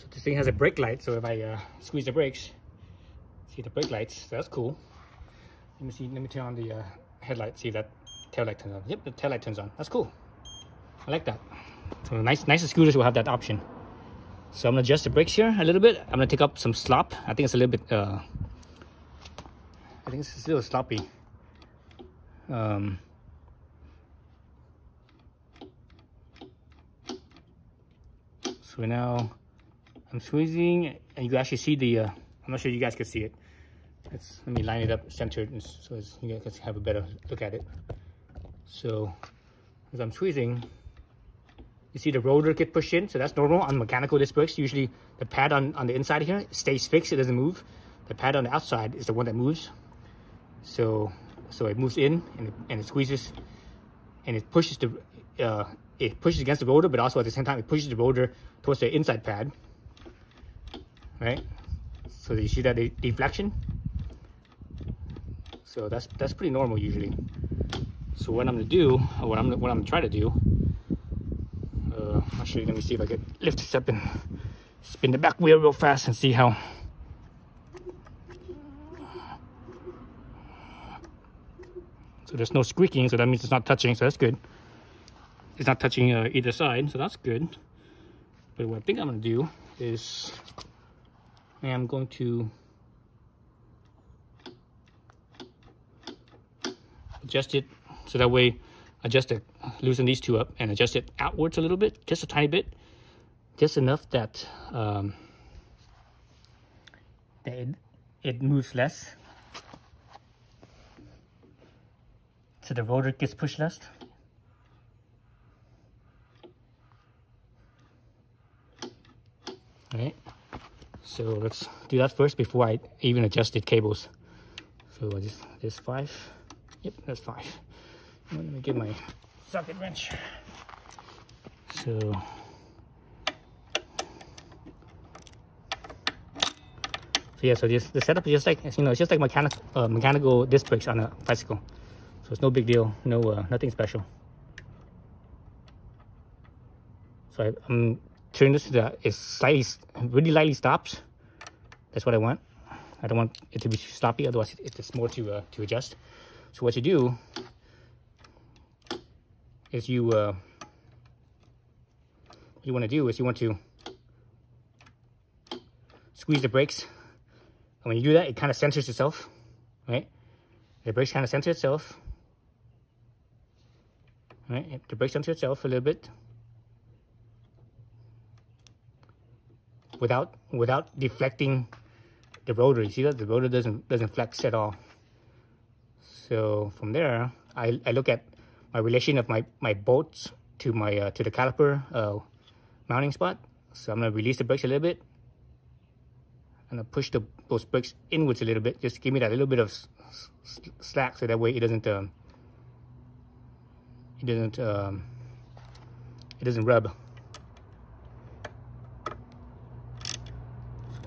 So this thing has a brake light. So if I uh, squeeze the brakes, see the brake lights. So that's cool. Let me see. Let me turn on the uh, headlight. See that tail light turns on. Yep, the tail light turns on. That's cool. I like that. So nice, nicer scooters will have that option. So I'm gonna adjust the brakes here a little bit. I'm gonna take up some slop. I think it's a little bit. Uh, I think it's a little sloppy. Um, so now I'm squeezing, and you actually see the. Uh, I'm not sure you guys can see it. Let's let me line it up centered so you guys can have a better look at it. So as I'm squeezing, you see the rotor get pushed in, so that's normal on mechanical disc brakes. Usually the pad on, on the inside here stays fixed, it doesn't move. The pad on the outside is the one that moves. So so it moves in and it, and it squeezes and it pushes the uh, it pushes against the rotor, but also at the same time it pushes the rotor towards the inside pad. Right? So you see that deflection? So that's that's pretty normal usually. So what I'm gonna do, what I'm what I'm trying to do, uh. Let me see if I can lift this up and spin the back wheel real fast and see how. So there's no squeaking, so that means it's not touching, so that's good. It's not touching uh, either side, so that's good. But what I think I'm gonna do is I am going to adjust it so that way adjust it loosen these two up and adjust it outwards a little bit just a tiny bit just enough that um, that it, it moves less. So the rotor gets pushed less. All right so let's do that first before I even adjust the cables so this this five Yep, that's five. Let me get my socket wrench. So, so yeah, so this the setup is just like you know, it's just like mechanical uh, mechanical disc brakes on a bicycle. So it's no big deal, no uh, nothing special. So I, I'm turning this to the it's slightly really lightly stops. That's what I want. I don't want it to be too sloppy, otherwise it's more to uh, to adjust. So what you do is you uh, what you want to do is you want to squeeze the brakes. And when you do that, it kind of centers itself, right? The brakes kind of center itself. Right? The brakes center itself a little bit. Without without deflecting the rotor. You see that the rotor doesn't doesn't flex at all. So from there, I, I look at my relation of my, my bolts to my uh, to the caliper uh, mounting spot. So I'm gonna release the brakes a little bit. I'm gonna push the, those brakes inwards a little bit, just give me that little bit of slack, so that way it doesn't um, it doesn't um, it doesn't rub.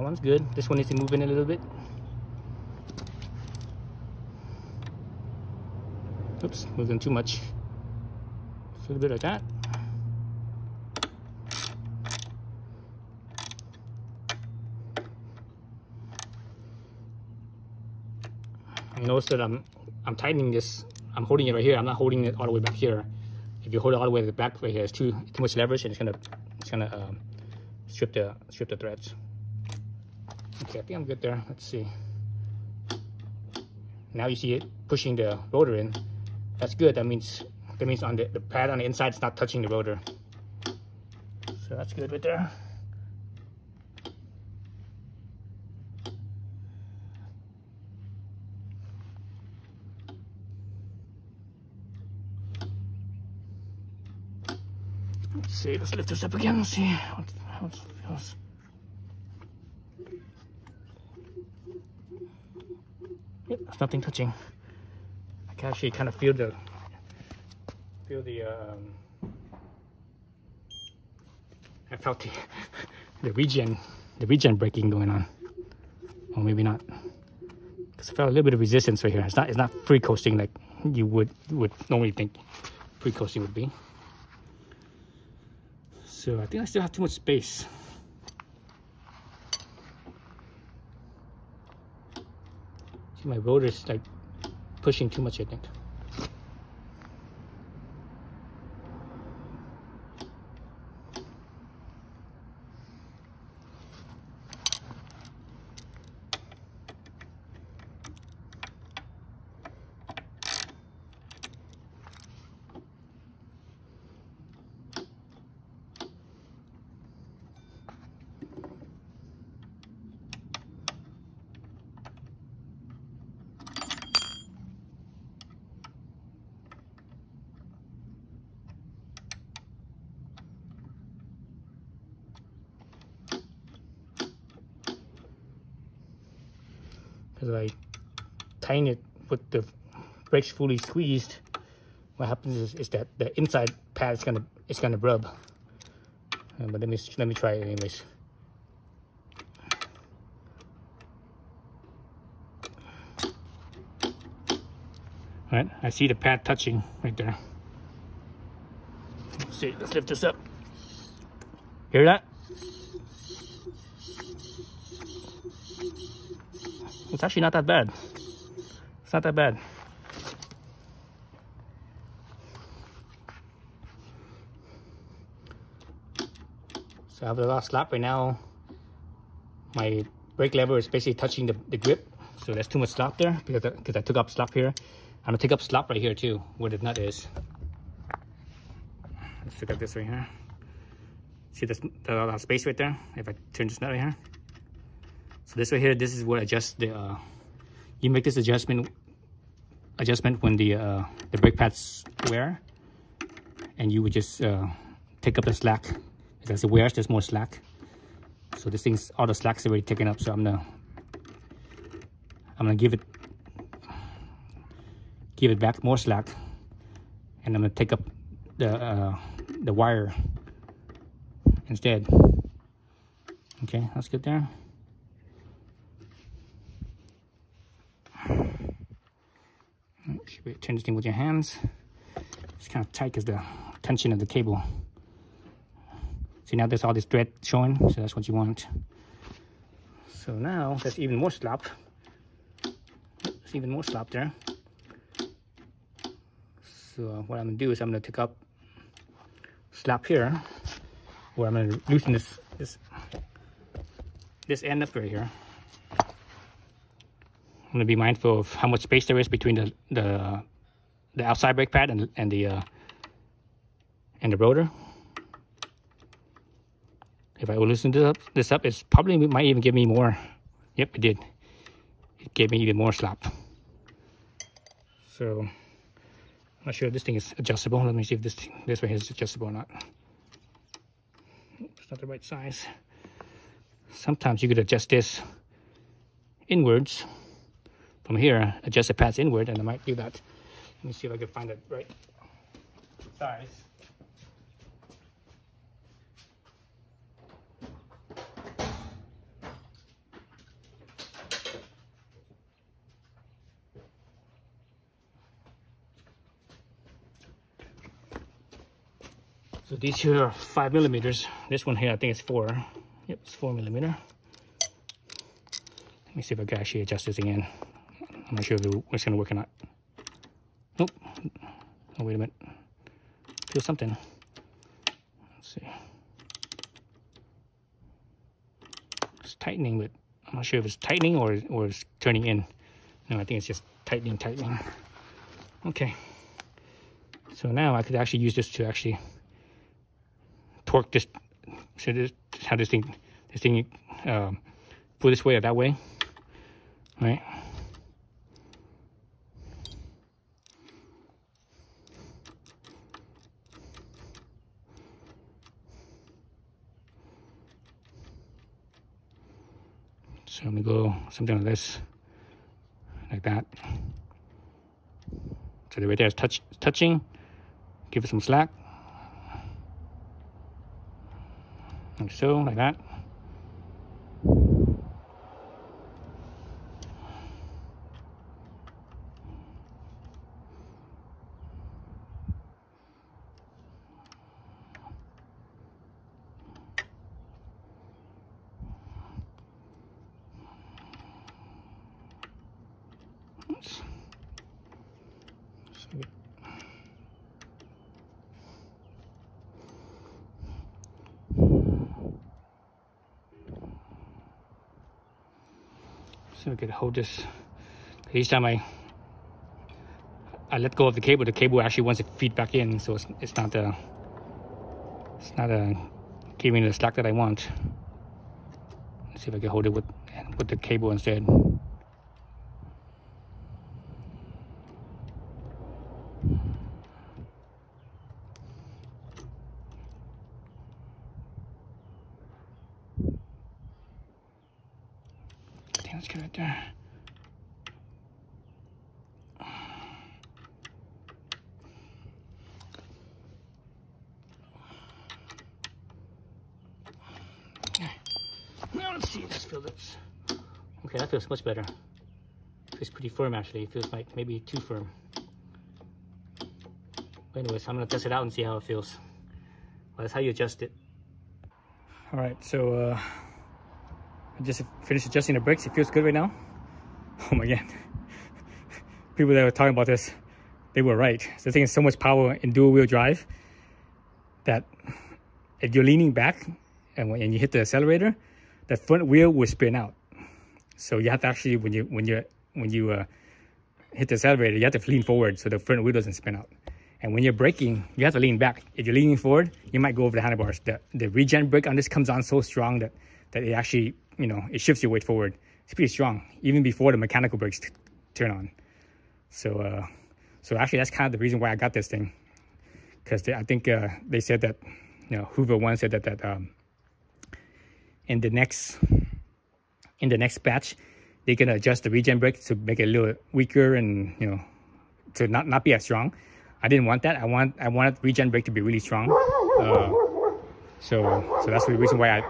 That one's good. This one needs to move in a little bit. Oops, moving too much. A little bit like that. You notice that I'm I'm tightening this. I'm holding it right here. I'm not holding it all the way back here. If you hold it all the way to the back right here, it's too too much leverage, and it's gonna it's gonna um, strip the strip the threads. Okay, I think I'm good there. Let's see. Now you see it pushing the rotor in. That's good. That means that means on the, the pad on the inside is not touching the rotor. So that's good right there. Let's see, let's lift this up again and see how it feels. Yep, there's nothing touching. I can actually kind of feel the feel the um, I felt the the regen the regen braking going on. Or maybe not. Because I felt a little bit of resistance right here. It's not it's not free coasting like you would would normally think free coasting would be. So I think I still have too much space My rotor's like pushing too much, I think. Because I tighten it with the brakes fully squeezed, what happens is, is that the inside pad is gonna it's gonna rub. Uh, but let me let me try it anyways. All right, I see the pad touching right there. Let's see, let's lift this up. Hear that? It's actually not that bad. It's not that bad. So I have the last lap right now. My brake lever is basically touching the, the grip. So there's too much slop there because I, because I took up slop here. I'm gonna take up slop right here too, where the nut is. Let's look at this right here. See this the space right there? If I turn this nut right here. So this right here, this is where adjust the, uh, you make this adjustment adjustment when the uh, the brake pads wear, and you would just uh, take up the slack. As it wears, there's more slack. So this thing's all the slack's already taken up. So I'm gonna I'm gonna give it give it back more slack, and I'm gonna take up the uh, the wire instead. Okay, let's get there. Turn this thing with your hands. It's kind of tight because the tension of the cable. See now there's all this thread showing, so that's what you want. So now there's even more slop. There's even more slop there. So what I'm gonna do is I'm gonna take up slop here, where I'm gonna loosen this this this end up right here. I'm gonna be mindful of how much space there is between the the, the outside brake pad and and the uh, and the rotor. If I loosen this up, this up, it's probably might even give me more. Yep, it did. It gave me even more slop. So I'm not sure if this thing is adjustable. Let me see if this this way is adjustable or not. It's not the right size. Sometimes you could adjust this inwards from here, adjust the pads inward, and I might do that. Let me see if I can find the right size. So these here are five millimeters. This one here, I think it's four. Yep, it's four millimeter. Let me see if I can actually adjust this again. I'm not sure if it's going to work or not. Nope. Oh, wait a minute. Feel something. Let's see. It's tightening, but I'm not sure if it's tightening or, or it's turning in. No, I think it's just tightening, tightening. Okay. So now I could actually use this to actually torque this. So this how this thing, this thing, um, pull this way or that way, right? So I'm gonna go something like this, like that. So the right there is touch, touching, give it some slack. Like so, like that. We could hold this. Each time I I let go of the cable, the cable actually wants to feed back in, so it's, it's not uh, it's not uh, giving the slack that I want. Let's see if I can hold it with with the cable instead. let's get it there. See, this. Okay, that feels much better. Feels pretty firm actually. It feels like maybe too firm. But anyways, I'm gonna test it out and see how it feels. Well, that's how you adjust it. All right, so uh, I just finished adjusting the brakes. It feels good right now. Oh my god. People that were talking about this, they were right. The thing is so much power in dual wheel drive that if you're leaning back and when you hit the accelerator, the front wheel will spin out. So you have to actually, when you when you when you uh, hit the accelerator, you have to lean forward so the front wheel doesn't spin out. And when you're braking, you have to lean back. If you're leaning forward, you might go over the handlebars. The the regen brake on this comes on so strong that that it actually you know, it shifts your weight forward. It's pretty strong, even before the mechanical brakes turn on. So, uh, so actually that's kind of the reason why I got this thing. Cause I think, uh, they said that, you know, Hoover one said that, that, um, in the next, in the next batch, they can adjust the regen brake to make it a little weaker and, you know, to not, not be as strong. I didn't want that. I want, I wanted regen brake to be really strong. Uh, so, so that's the reason why I,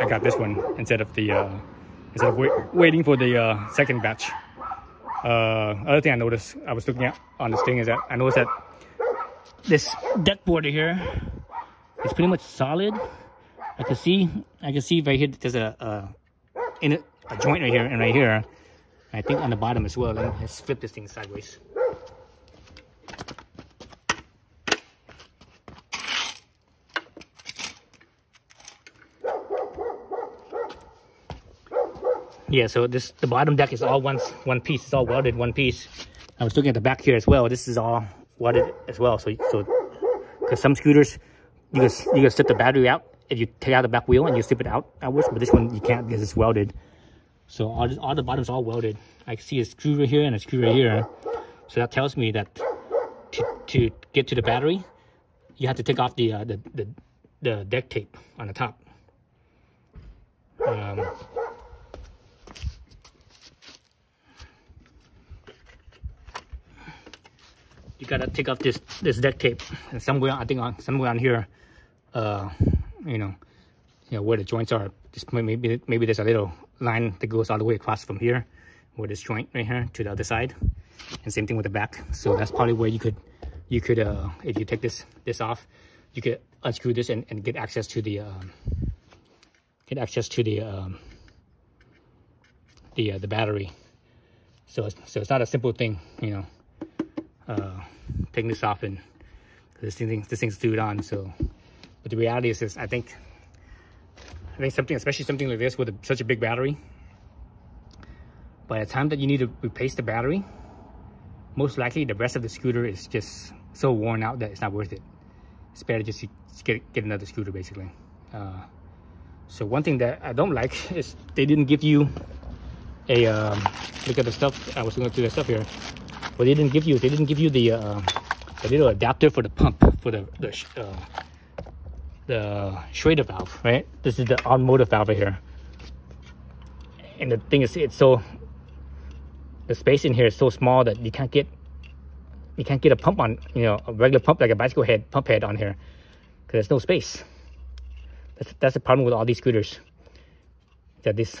I got this one instead of the uh, instead of wait, waiting for the uh, second batch. Uh, other thing I noticed, I was looking at on this thing is that I noticed that this deck border here is pretty much solid. I can see, I can see right here, there's a, a in it, a joint right here and right here. I think on the bottom as well. Let me flip this thing sideways. yeah so this the bottom deck is all one one piece it's all welded one piece i was looking at the back here as well this is all welded as well so so because some scooters you can you can slip the battery out if you take out the back wheel and you slip it out outwards but this one you can't because it's welded. So all, all the bottoms all welded. I see a screw right here and a screw right here. So that tells me that to, to get to the battery you have to take off the uh, the, the the deck tape on the top. Um, you gotta take off this this deck tape. And somewhere I think on somewhere on here uh you know you know where the joints are. Just maybe maybe there's a little line that goes all the way across from here where this joint right here to the other side. And same thing with the back. So that's probably where you could you could uh if you take this this off you could unscrew this and, and get access to the um get access to the um the uh, the battery. So so it's not a simple thing you know uh, taking this off and this thing this thing's glued on. So, but the reality is, is I think I think something, especially something like this with a, such a big battery, by the time that you need to replace the battery, most likely the rest of the scooter is just so worn out that it's not worth it. It's better just to get get another scooter basically. Uh, so one thing that I don't like is they didn't give you a um, look at the stuff. I was going through the stuff here. But they didn't give you they didn't give you the uh, the little adapter for the pump for the the uh, the Schrader valve, right? This is the automotive valve here. And the thing is, it's so the space in here is so small that you can't get you can't get a pump on you know a regular pump like a bicycle head pump head on here because there's no space. That's that's the problem with all these scooters. That this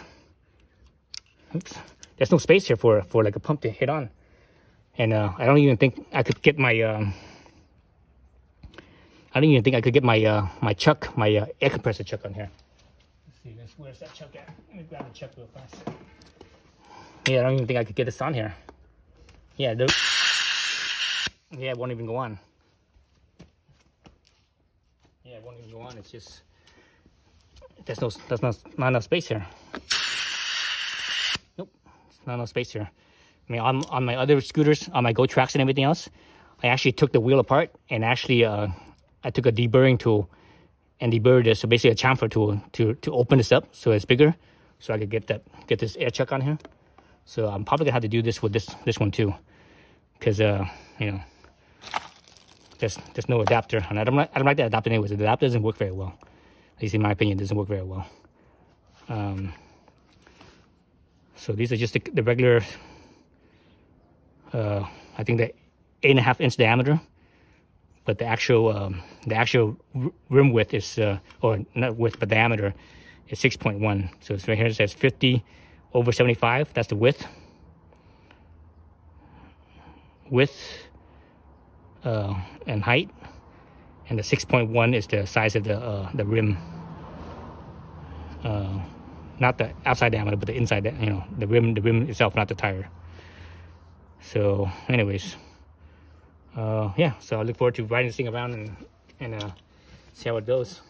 oops, there's no space here for for like a pump to hit on and uh, I don't even think I could get my um, I don't even think I could get my uh, my chuck my uh, air compressor chuck on here. Let's see, where's that chuck at? Let me grab the chuck real fast. Yeah, I don't even think I could get this on here. yeah, the, yeah, it won't even go on. Yeah, it won't even go on. It's just there's no there's not not enough space here. Nope, it's not enough space here. I mean, on on my other scooters, on my GOTRAX and everything else, I actually took the wheel apart and actually uh, I took a deburring tool and deburred this, so basically a chamfer tool to to open this up so it's bigger, so I could get that get this air chuck on here. So I'm probably gonna have to do this with this this one too, because uh you know there's there's no adapter, and I don't like I don't like that adapter anyways. The adapter doesn't work very well, at least in my opinion, it doesn't work very well. Um, so these are just the, the regular. Uh, I think the eight and a half inch diameter, but the actual um, the actual rim width is uh, or not width but diameter is 6.1. So it's right here. It says 50 over 75. That's the width. Width uh, and height, and the 6.1 is the size of the uh, the rim. Uh, not the outside diameter, but the inside, you know, the rim, the rim itself, not the tire. So, anyways, uh, yeah. So I look forward to riding this thing around and and uh, see how it goes.